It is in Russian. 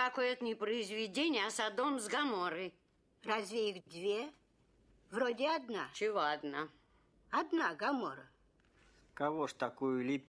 Никакое это не произведение, а Содом с Гаморой. Разве их две? Вроде одна. Чего одна? Одна Гамора. Кого ж такую лепить?